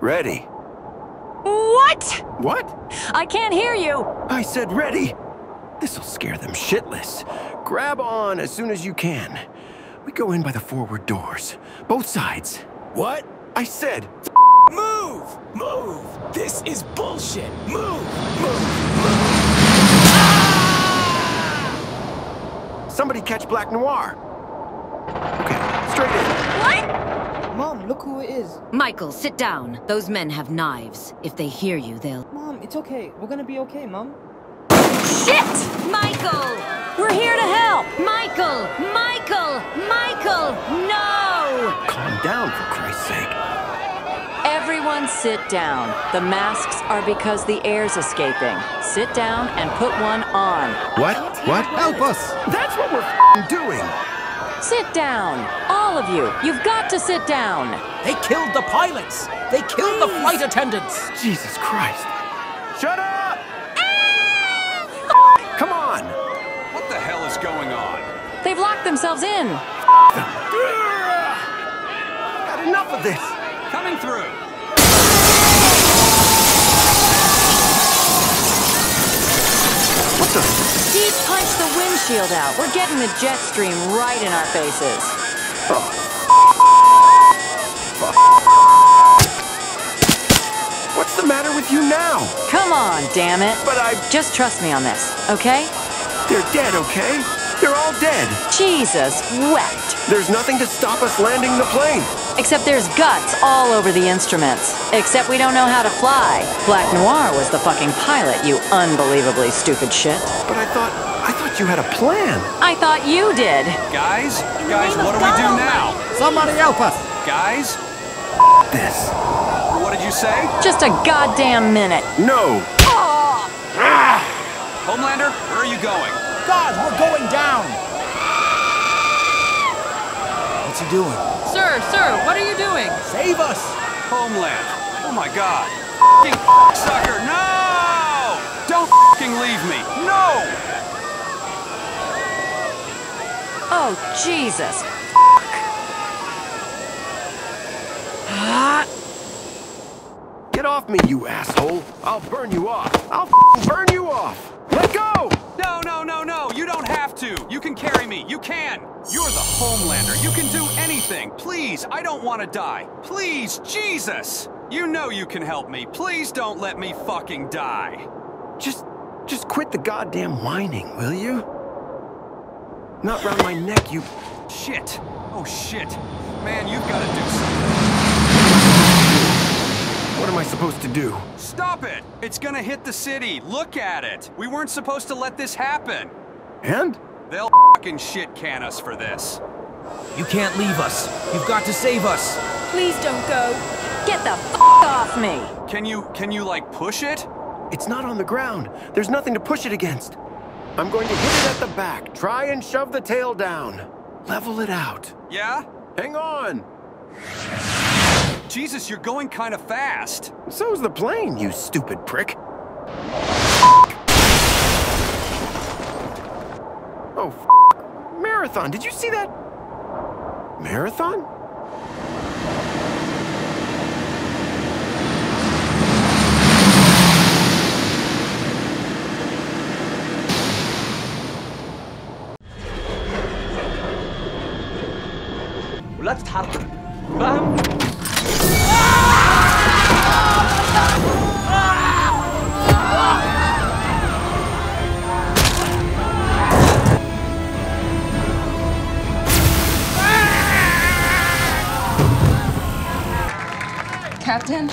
Ready. What? What? I can't hear you. I said ready. This'll scare them shitless. Grab on as soon as you can. We go in by the forward doors. Both sides. What? I said, Move! Move! This is bullshit! Move! Move! Ah! somebody catch Black Noir. Okay, straight in. What? Mom, look who it is. Michael, sit down. Those men have knives. If they hear you, they'll. Mom, it's okay. We're gonna be okay, Mom. Shit! Michael! We're here to help. Michael! Michael! Michael! No! Calm down, for Christ's sake. Everyone sit down. The masks are because the air's escaping. Sit down and put one on. What? What? Help us! That's what we're f***ing doing. Sit down. All of you. You've got to sit down. They killed the pilots! They killed the flight attendants! Jesus Christ. Shut up! Ah! Come on. What the hell is going on? They've locked themselves in. Had enough of this. Coming through. He punched the windshield out. We're getting the jet stream right in our faces. What's the matter with you now? Come on, damn it. But I. Just trust me on this, okay? They're dead, okay? They're all dead. Jesus wept. There's nothing to stop us landing the plane. Except there's guts all over the instruments. Except we don't know how to fly. Black Noir was the fucking pilot, you unbelievably stupid shit. But I thought. I thought you had a plan. I thought you did. Guys? Guys, what do we do now? Somebody help us! Guys? This. What did you say? Just a goddamn minute. No. Homelander, where are you going? God, we're going down! What's he doing? Sir, sir, what are you doing? Save us! Homeland. Oh my god. Fing sucker, no! Don't fing leave me. No! Oh, Jesus. Get off me, you asshole. I'll burn you off. I'll f***ing burn you off. No, no, no, no. You don't have to. You can carry me. You can. You're the Homelander. You can do anything. Please, I don't want to die. Please, Jesus. You know you can help me. Please don't let me fucking die. Just, just quit the goddamn whining, will you? Not round my neck, you. Shit. Oh, shit. Man, you've got to do something. What am I supposed to do? Stop it! It's gonna hit the city. Look at it. We weren't supposed to let this happen. And? They'll fucking shit can us for this. You can't leave us. You've got to save us. Please don't go. Get the f off me. Can you, can you like push it? It's not on the ground. There's nothing to push it against. I'm going to hit it at the back. Try and shove the tail down. Level it out. Yeah? Hang on. Jesus, you're going kind of fast. So's the plane, you stupid prick. Oh, f- Marathon, did you see that? Marathon? ولا تتحرك فاهم؟ Captain?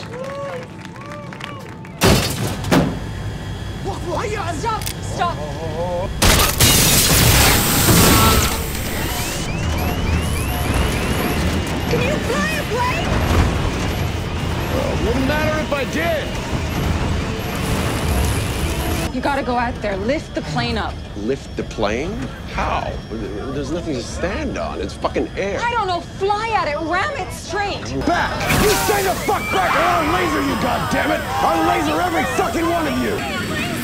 Stop! Stop! You gotta go out there, lift the plane up. Lift the plane? How? There's nothing to stand on. It's fucking air. I don't know, fly at it, ram it straight. Back! You stay the fuck back or I'll laser you, goddammit! I'll laser every fucking one of you!